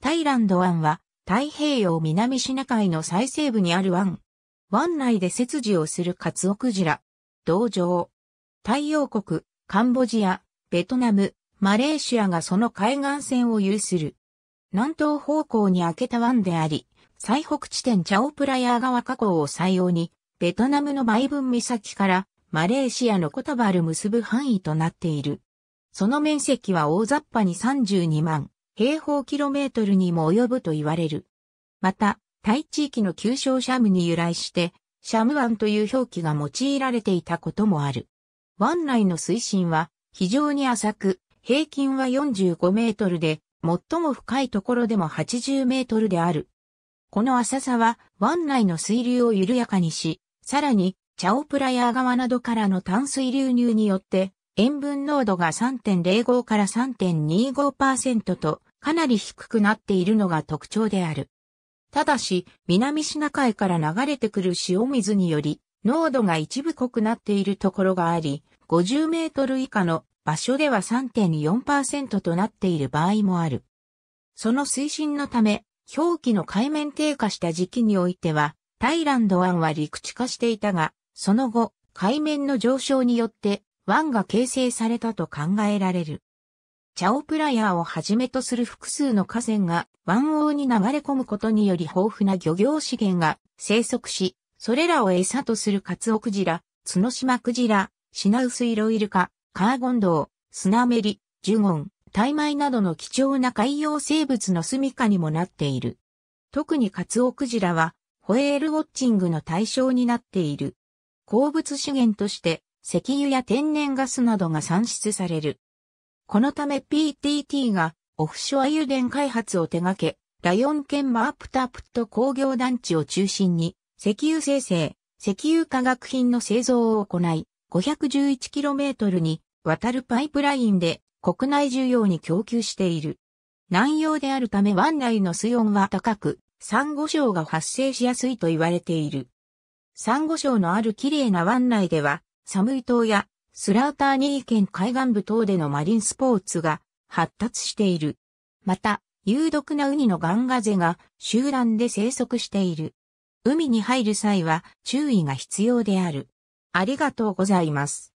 タイランド湾は太平洋南シナ海の最西部にある湾。湾内で切除をするカツオクジラ。同場。太陽国、カンボジア、ベトナム、マレーシアがその海岸線を有する。南東方向に開けた湾であり、最北地点チャオプラヤー川河口を採用に、ベトナムのバイブン岬からマレーシアのコタバル結ぶ範囲となっている。その面積は大雑把に32万平方キロメートルにも及ぶと言われる。また、タイ地域の旧称シャムに由来して、シャム湾という表記が用いられていたこともある。湾内の水深は非常に浅く、平均は45メートルで、最も深いところでも80メートルである。この浅さは湾内の水流を緩やかにし、さらに、チャオプラヤー川などからの淡水流入によって、塩分濃度が3.05から3.25%とかなり低くなっているのが特徴である。ただし、南シナ海から流れてくる塩水により、濃度が一部濃くなっているところがあり、50メートル以下の場所では3.4%となっている場合もある。その推進のため、表記の海面低下した時期においては、タイランド湾は陸地化していたが、その後、海面の上昇によって湾が形成されたと考えられる。チャオプラヤーをはじめとする複数の河川が湾王に流れ込むことにより豊富な漁業資源が生息し、それらを餌とするカツオクジラ、ツノシマクジラ、シナウスイロイルカ、カーゴンドウ、スナメリ、ジュゴン、タイマイなどの貴重な海洋生物の住処にもなっている。特にカツオクジラは、ホエールウォッチングの対象になっている。鉱物資源として石油や天然ガスなどが産出される。このため PTT がオフショア油田開発を手掛け、ライオン県マープタプット工業団地を中心に石油生成、石油化学品の製造を行い、511km に渡るパイプラインで国内需要に供給している。南洋であるため湾内の水温は高く、サンゴ礁が発生しやすいと言われている。サンゴ礁のある綺麗な湾内では、サムイ島やスラーターニー県海岸部等でのマリンスポーツが発達している。また、有毒なウニのガンガゼが集団で生息している。海に入る際は注意が必要である。ありがとうございます。